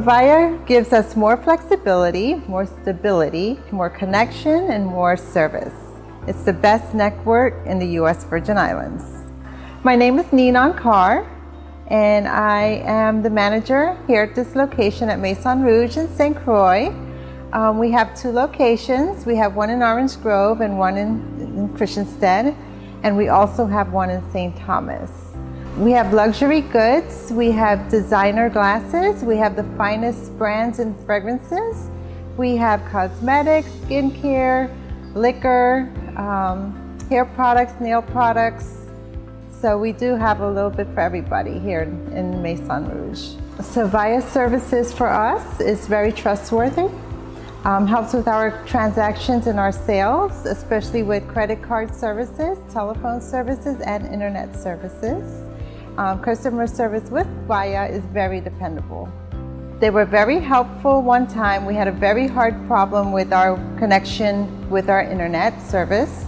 Viya gives us more flexibility, more stability, more connection, and more service. It's the best network in the U.S. Virgin Islands. My name is Ninon Carr, and I am the manager here at this location at Maison Rouge in St. Croix. Um, we have two locations. We have one in Orange Grove and one in, in Christiansted, and we also have one in St. Thomas. We have luxury goods, we have designer glasses, we have the finest brands and fragrances, we have cosmetics, skincare, liquor, um, hair products, nail products. So we do have a little bit for everybody here in Maison Rouge. So Viya Services for us is very trustworthy. Um, helps with our transactions and our sales, especially with credit card services, telephone services, and internet services. Um, customer service with Viya is very dependable. They were very helpful one time. We had a very hard problem with our connection with our internet service.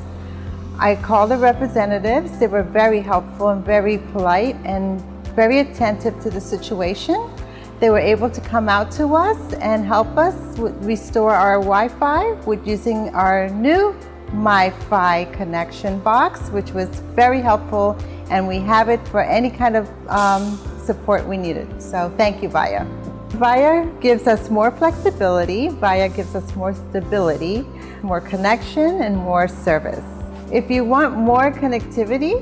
I called the representatives. They were very helpful and very polite and very attentive to the situation. They were able to come out to us and help us restore our Wi-Fi with using our new MiFi connection box, which was very helpful, and we have it for any kind of um, support we needed. So thank you, Viya. Viya gives us more flexibility, Viya gives us more stability, more connection, and more service. If you want more connectivity,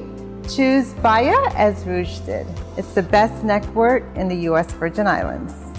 choose Viya as Rouge did. It's the best network in the U.S. Virgin Islands.